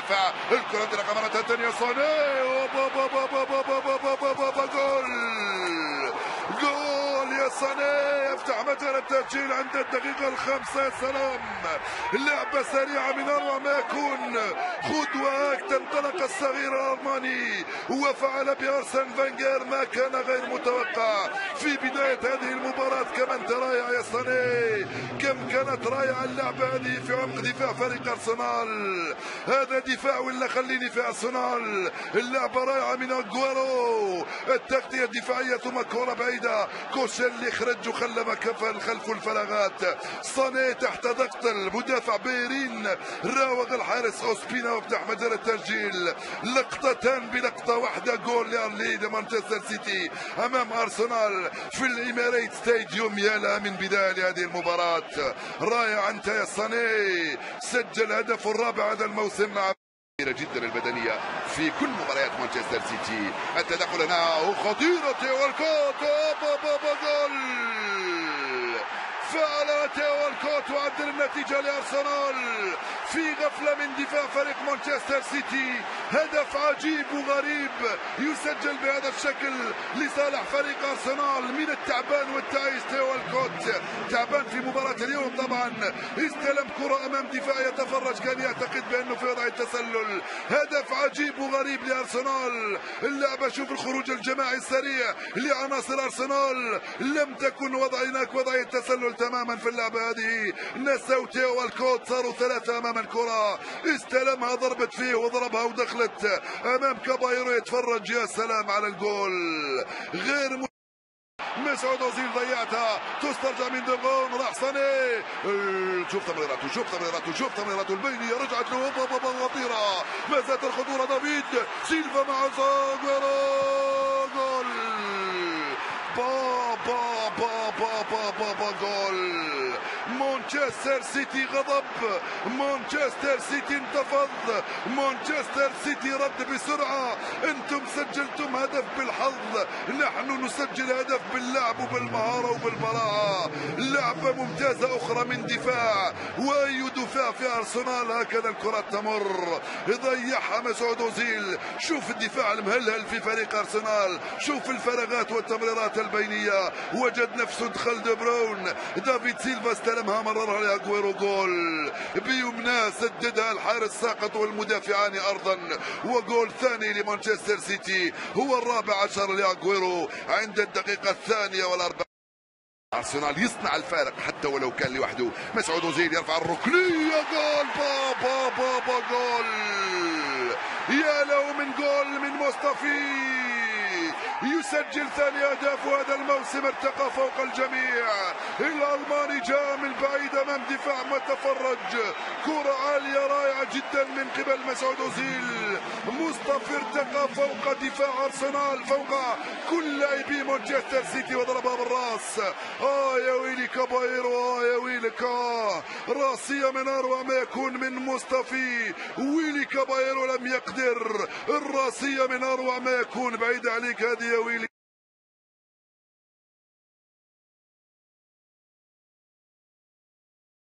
المدافع الكرة انطلاقة مرة ثانية صاني جول جول يا صاني يفتح مجال التسجيل عند الدقيقة الخامسة. يا سلام. لعبة سريعة من أروع ما يكون. وهاك انطلق الصغير الألماني. وفعل بأرسن فانجر ما كان غير متوقع. في بداية هذه المباراة كما انت رائع يا صاني كم كانت رائعة اللعبة هذه في عمق دفاع فريق أرسنال. هذا دفاع ولا خليني في أرسنال؟ اللعبة رائعة من أجوارو. التغطية الدفاعية ثم كرة بعيدة. كوشيلي خرج وخلى مكفل خلف الفراغات. صاني تحت ضغط المدافع بيرين. راوغ الحارس اوسبينا وفتح مجال التسجيل. لقطتان بلقطة واحدة جول لارلي لمانشستر سيتي أمام أرسنال في الإمارات stadium. يا لها من بداية لهذه المباراة. رائع انت يا ساني سجل هدفه الرابع هذا الموسم مع كبيرة جدا البدنية في كل مباريات مانشستر سيتي. التدخل هنا وخطيرة والكوت جول! فعل تيو والكوت وعدل النتيجة لأرسنال. في غفلة من دفاع فريق مانشستر سيتي. هدف عجيب وغريب يسجل بهذا الشكل لصالح فريق أرسنال من التعبان والتعيس تيو والكوت تعبان في مباراة اليوم طبعا. استلم كرة أمام دفاع يتفرج. كان يعتقد بأنه في وضع التسلل. هدف عجيب وغريب لأرسنال. اللعبة شوف الخروج الجماعي السريع لعناصر أرسنال. لم تكن وضع هناك وضعية تسلل تماما في اللعبة هذه. نسوا تيو والكوت صاروا ثلاثة أمام الكرة. استلمها ضربت فيه وضربها ودخلت أمام كابايرو. يتفرج يا سلام على الجول. غير م... مسعود أوزيل ضيعتها. تسترجع من دغون راح صني شوف تمريراته شوف تمريراته شوف تمريراته. البينيه رجعت له. خطيرة. ما زالت الخطورة. دافيد سيلفا مع جول. با با با با با. با با جول مانشستر سيتي غضب مانشستر سيتي انتفض مانشستر سيتي رد بسرعة أنتم سجلتم هدف بالحظ نحن نسجل هدف باللعب وبالمهارة وبالبراعة لعبة ممتازة أخرى من دفاع وأي دفاع في أرسنال هكذا الكرة تمر. ضيعها مسعود أوزيل شوف الدفاع المهلهل في فريق أرسنال. شوف الفراغات والتمريرات البينية. وجد نفسه دخل دي برون دافيد سيلفا استلمها مررها لأجويرو جول. بيمنى سددها الحارس ساقط والمدافعان ارضا. وجول ثاني لمانشستر سيتي. هو الرابع عشر لأجويرو. عند الدقيقة الثانية والأربعين. ارسنال يصنع الفارق حتى ولو كان لوحده. مسعود اوزيل يرفع الركنية جول با با با با جول. يا له من جول من مصطفي. يسجل ثاني أهداف هذا الموسم ارتقى فوق الجميع. الالماني جاء دفاع متفرج كرة عالية رائعة جدا من قبل مسعود أوزيل. مصطفى ارتقى فوق دفاع أرسنال فوق كل لاعبي مانشستر سيتي وضربها بالراس آه يا ويلي كابايرو آه يا ويلك آه راسية من أروع ما يكون من مصطفي ويلي كابايرو لم يقدر. الراسية من أروع ما يكون. بعيد عليك هذه يا ويلي.